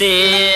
ter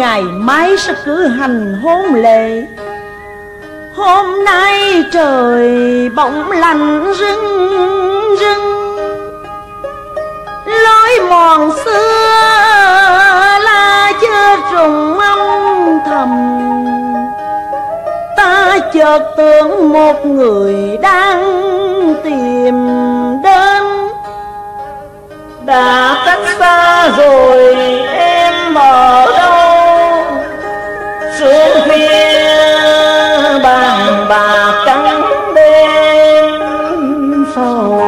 ngày mai sẽ cử hành hôn lễ. Hôm nay trời bỗng lạnh rưng rưng. Lối mòn xưa là chưa trùng mong thầm. Ta chợt tưởng một người đang tìm đến. Đã cách xa rồi, em ở đâu? sương khuya bàn bạc trắng đêm sầu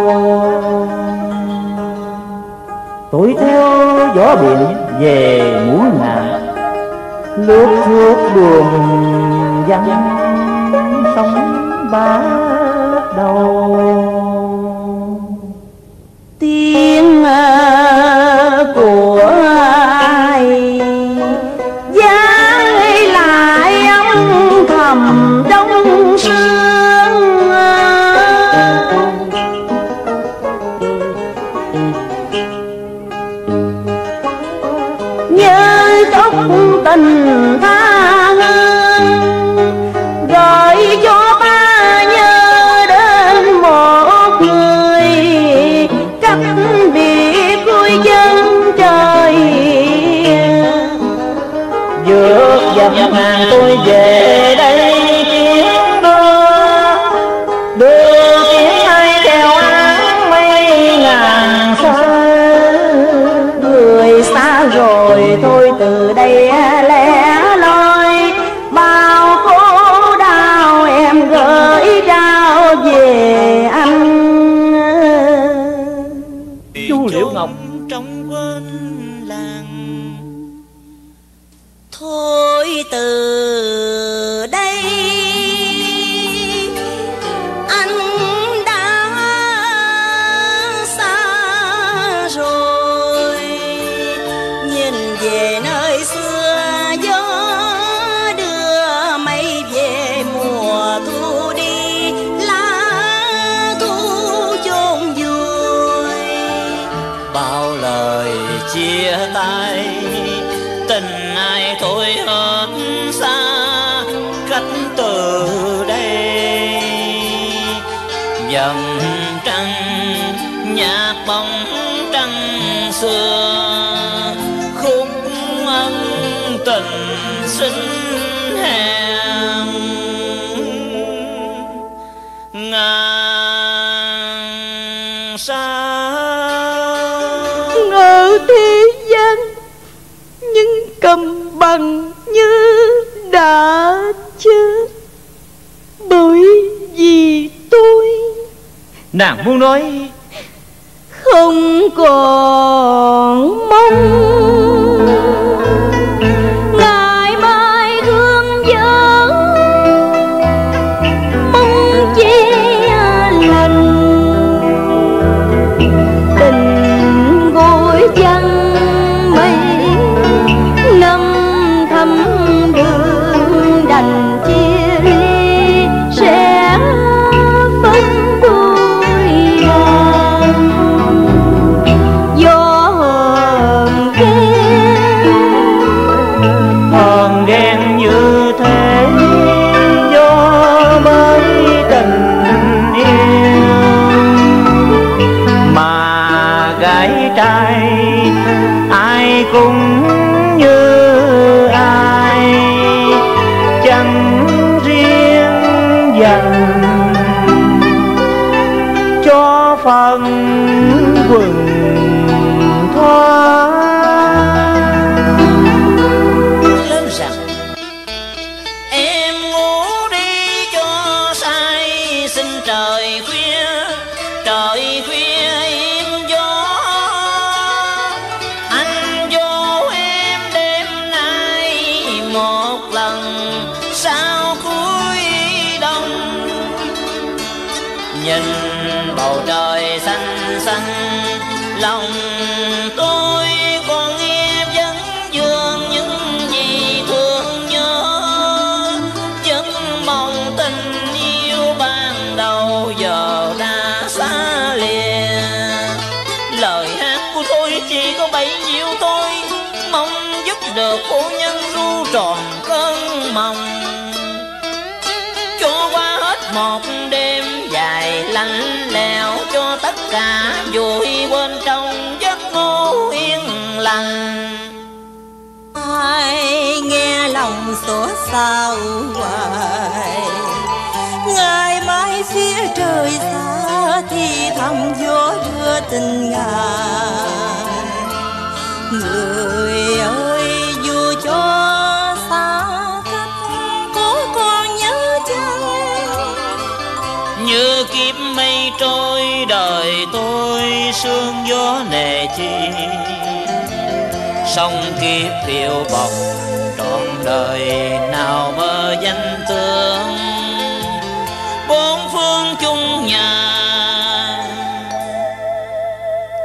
tuổi theo gió biển về muôn ngàn lướt thước đường vắng sóng bắt đầu. tôi về đây. tình sinh hàng ngàn xa ngờ thế gian nhưng cầm bằng như đã chết bởi vì tôi nàng muốn nói không còn mong. Trời khuya lòng xót sao hoài. Ngày mai phía trời xa thì thầm gió đưa tình ngàn người ơi, dù cho xa cách có còn nhớ chân như kiếp mây trôi, đời tôi sương gió nề chi. Sông kiếp phiêu bồng trọn đời nào mơ danh tương bốn phương chung nhà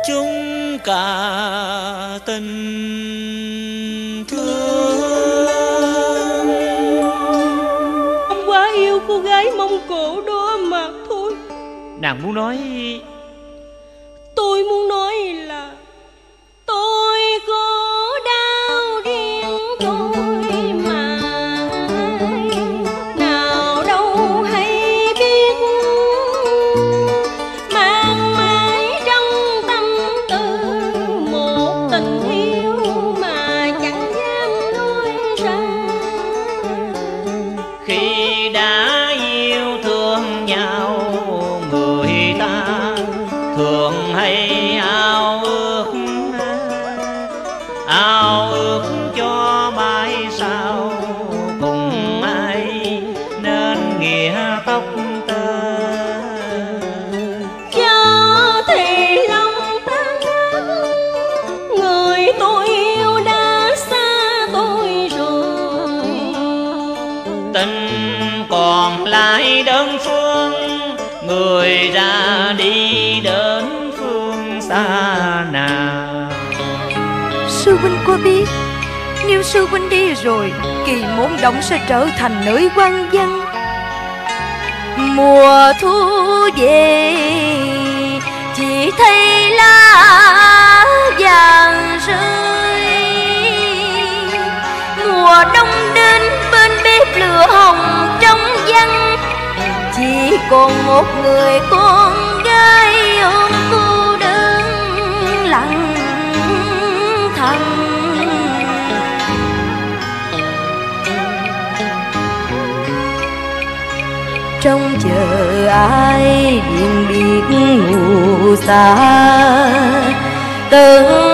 chung cả tình thương. Ông quá yêu cô gái Mông Cổ đó mà thôi. Nàng muốn nói tình còn lại đơn phương, người ra đi đến phương xa nào. Sư huynh có biết, Nếu sư huynh đi rồi, Kỳ môn động sẽ trở thành nơi quan dân. Mùa thu về, Chỉ thấy lá vàng rơi. Mùa đông đến lửa hồng trong văn Chỉ còn một người con gái ôm cô đơn lặng thầm. Trong chờ ai điện biệt ngủ xa. Từng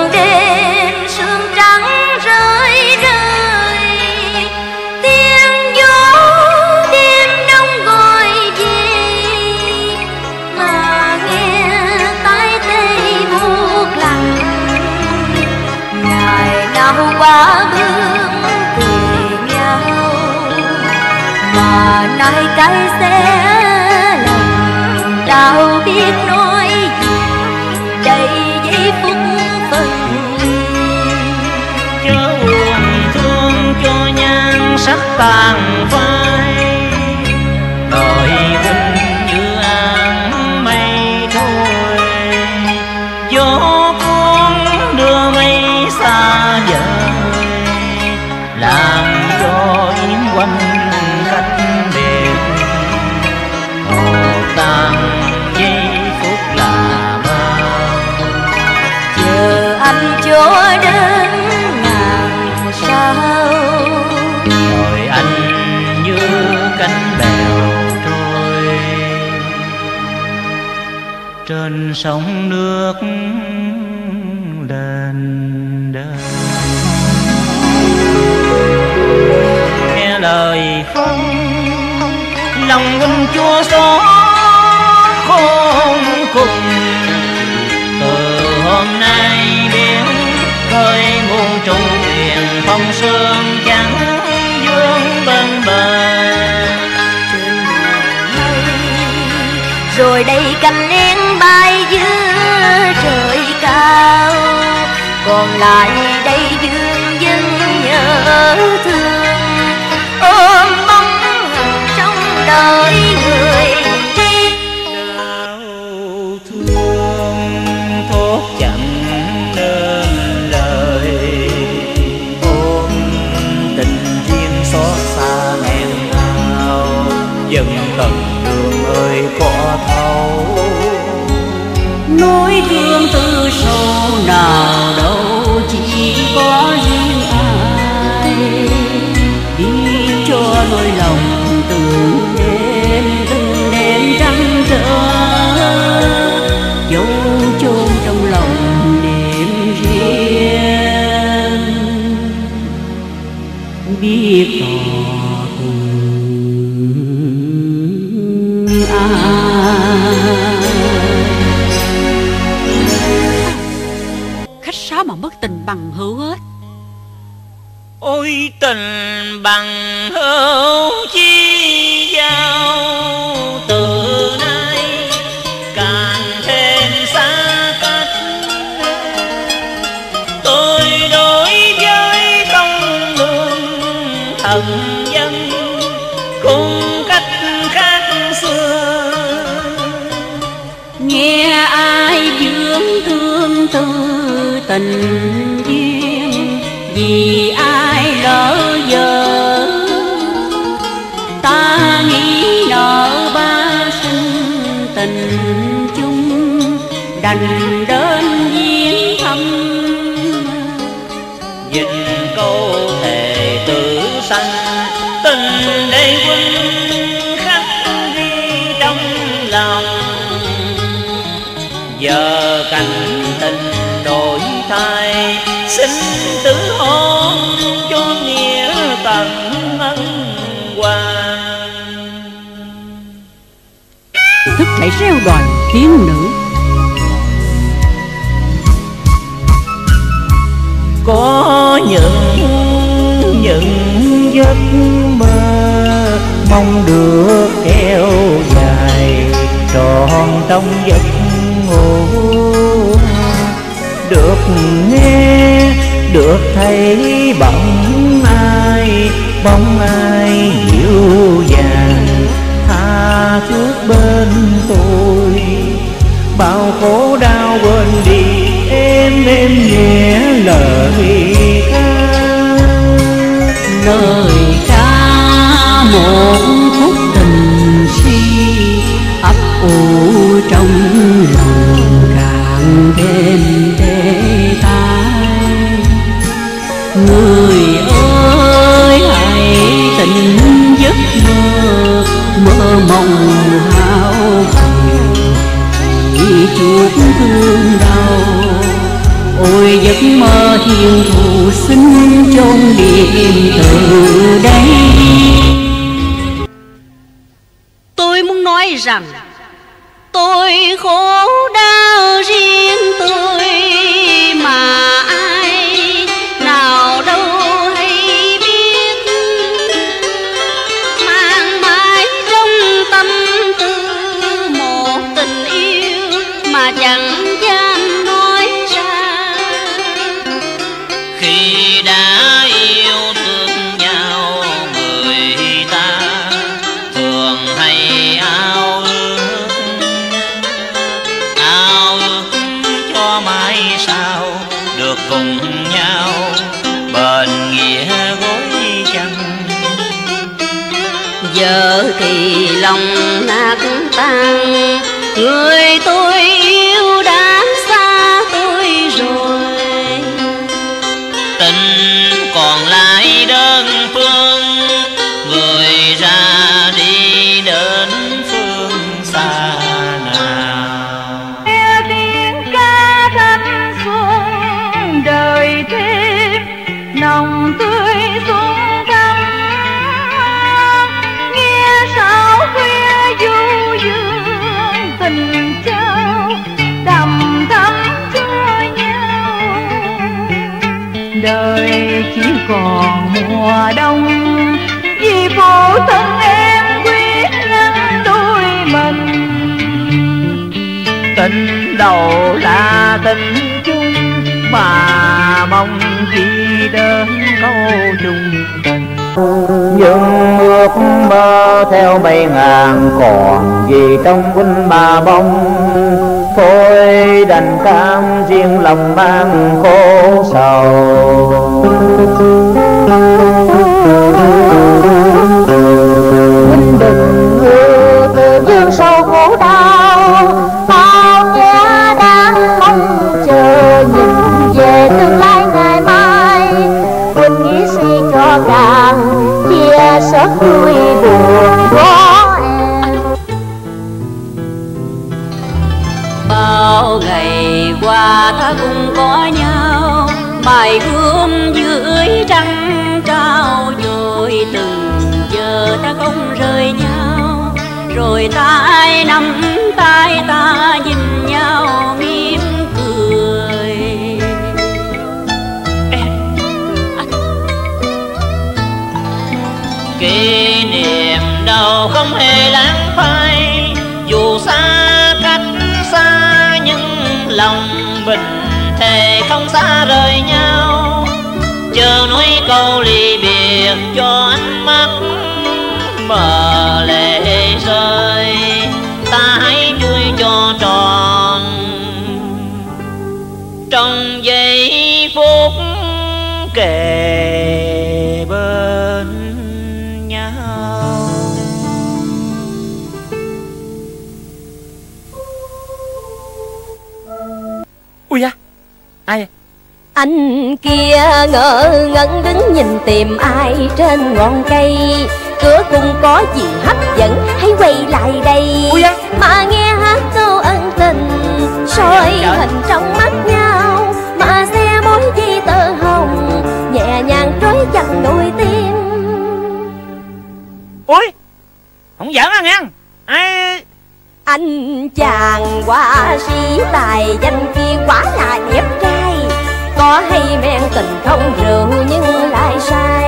mà cay xé xe lòng đau biết nói gì. Đầy giây phút phân chớ buồn thương cho nhan sắc tàn phai. Sóng sông nước đền đời nghe lời không, lòng huynh chúa xót khôn cùng. Từ hôm nay biến khơi muôn trùng thuyền phong sương trắng dương bên bờ. Mây rồi đây canh còn lại đây dưới Tương thương từ sâu nào đâu, chỉ có riêng ai biết cho nỗi lòng từng đêm từng đêm trăng trở. Dấu chôn trong lòng niềm riêng. Biết rồi. Mà mất tình bằng hữu hết. Ôi tình bằng hữu chi giao. Tình duyên, vì ai lỡ giờ ta nghĩ nợ ba sinh tình chung, đành đến duyên thăm Dịch câu thề tử sanh, Tình đây quân khắc ghi trong lòng. Giờ cảnh Xin tử hôn cho nghĩa tận ân hoàng thức lại reo đoàn tiếng nữ. Có những những giấc mơ mong được kéo dài tròn trong giấc ngủ. Được nghe được thấy bóng ai bóng ai dịu dàng tha thước bên tôi, bao khổ đau quên đi em em nhẹ lời ca lời ca một khúc tình si, ấp ủ trong lòng càng thêm đêm người ơi, hãy tỉnh giấc mơ mơ mộng hao vì chỉ thương đau, ôi giấc mơ thiên thù xin trong điện từ đây. Tôi muốn nói rằng, tôi khổ đau riêng nát người Những ước mơ theo mây ngàn còn gì trong quân bà bông thôi đành cam riêng lòng mang khổ sầu. Lệ rơi ta hãy vui cho tròn. Trong giây phút kề bên nhau. Ui da Ai vậy? Anh kia ngỡ ngẩn đứng nhìn tìm ai trên ngọn cây Cửa cung có gì hấp dẫn hãy quay lại đây. Ui Mà nghe hát câu ân tình soi hình trong mắt nhau. Mà xe mối dây tơ hồng Nhẹ nhàng trói chặt đôi tim. Ui Không giỡn à nghe Ai? Anh chàng hoa sĩ tài danh kia quá là đẹp trai. Có hay men tình không rượu nhưng lại sai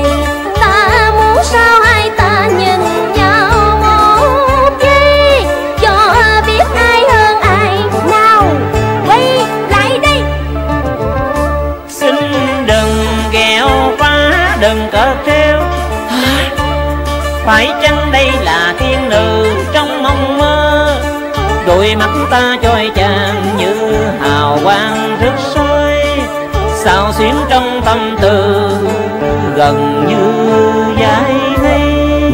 phải chăng đây là thiên nữ trong mộng mơ? Đôi mắt ta choi chang như hào quang rực soi sao xuyến trong tâm tư gần như dải mây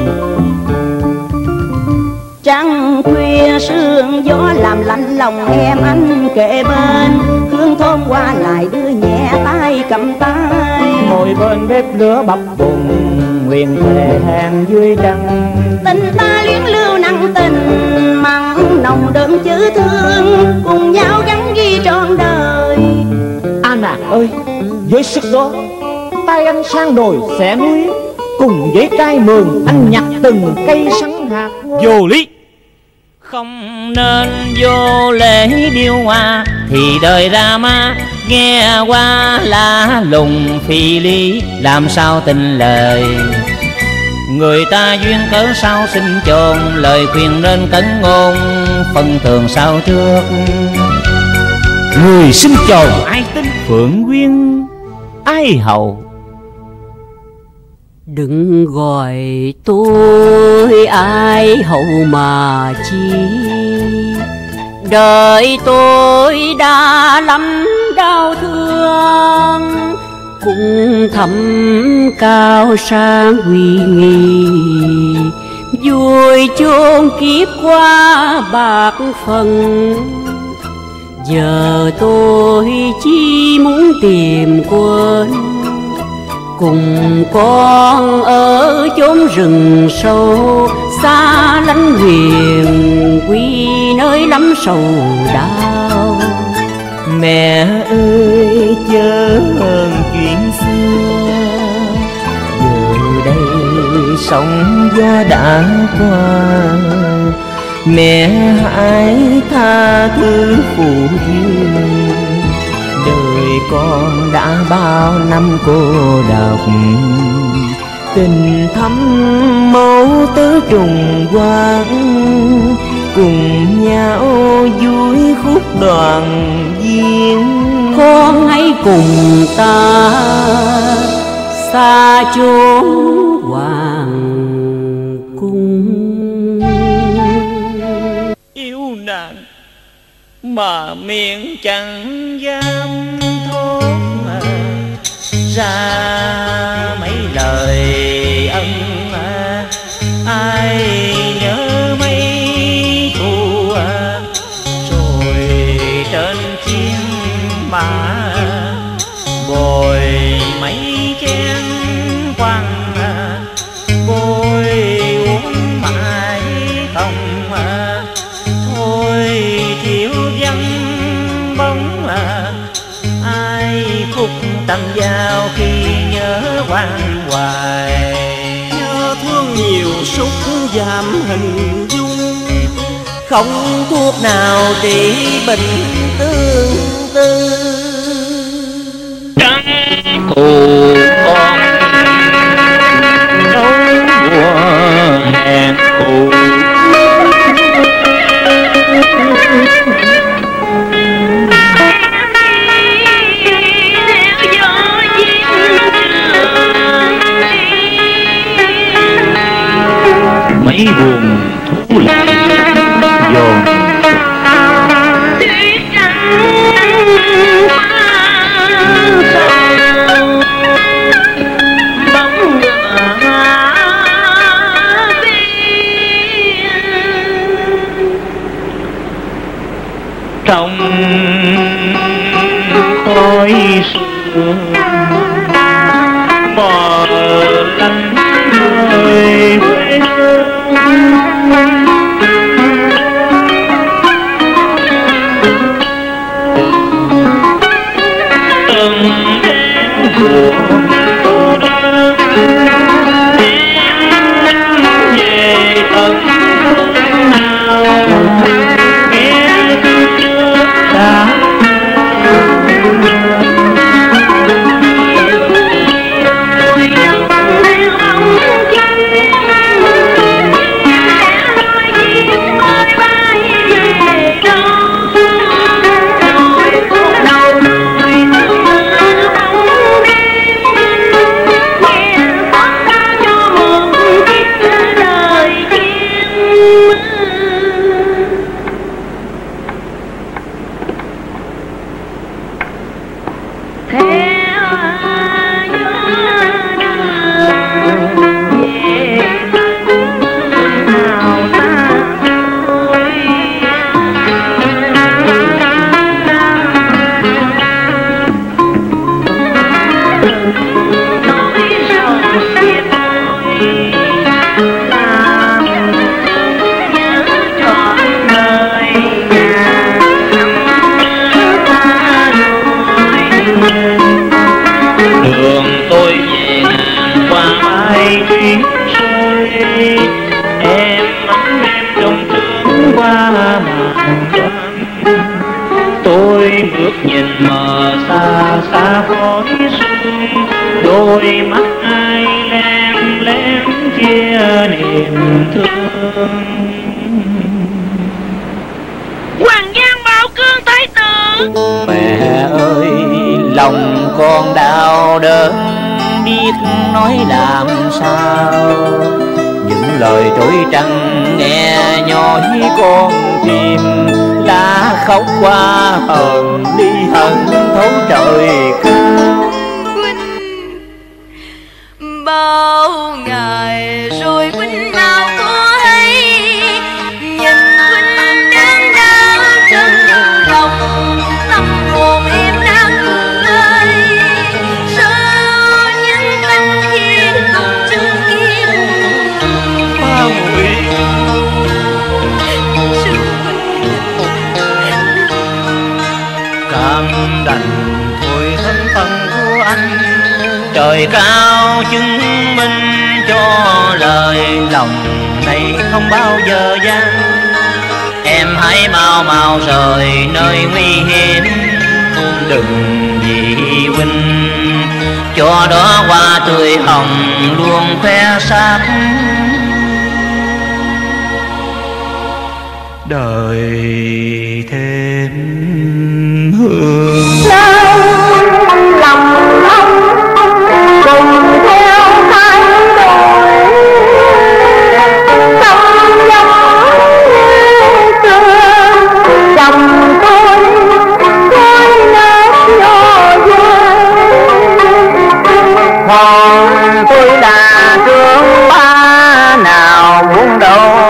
Trăng khuya sương gió làm lạnh lòng em anh kề bên Hương thơm qua lại đưa nhẹ tay cầm tay. Ngồi bên bếp lửa bập bùng Nguyện thề hẹn dưới trăng Tình ta luyến lưu năng tình Mặn nồng đượm chữ thương Cùng nhau gắn ghi trọn đời. An à ơi Với sức đó tay anh sang đồi xẻ núi Cùng với trai mường anh nhặt từng cây sắn hạt. Vô lý. Không nên vô lễ điêu hoa thì đời ra ma nghe qua lá lùng phi lý, làm sao tin lời? Người ta duyên cớ sao xin chôn lời khuyên nên cẩn ngôn phân thường sao trước? Người xin chầu ai tin Phượng Nguyên Ai hầu? Đừng gọi tôi ai hậu mà chi. Đời tôi đã lắm đau thương, Cũng thầm cao sang uy nghi. Vui chôn kiếp qua bạc phần giờ tôi chỉ muốn tìm quên. Cùng con ở chốn rừng sâu, xa lánh huyền quy nơi lắm sầu đau mẹ ơi, chớ hơn chuyện xưa. Giờ đây sóng gió đã qua, mẹ hãy tha thứ phụ duyên. Đời con đã bao năm cô độc, tình thắm máu tứ trùng quang. Cùng nhau vui khúc đoàn cùng ta xa chốn hoàng cung. Yêu nàng mà miệng chẳng dám thốt mà ra giảm hình dung. Không thuốc nào trị bệnh tương tư. Thù. បើ niềm thương. Hoàng Giang Bảo Cương Thái Tử. Mẹ ơi lòng con đau đớn biết nói làm sao? Những lời trối trăng nghe nhói con tìm đã khóc qua hờn đi hận thấu trời cao bao ngày cành thôi thân phận của anh. Trời cao chứng minh cho lời lòng này không bao giờ gian. Em hãy mau mau rời nơi nguy hiểm đừng vì huynh. Cho đó hoa tươi hồng luôn khoe sắc. Đời thêm hương lòng ông cùng theo tay đổi không giống chồng tôi tôi nát nhỏ thôi tôi là thương ba nào muốn đâu?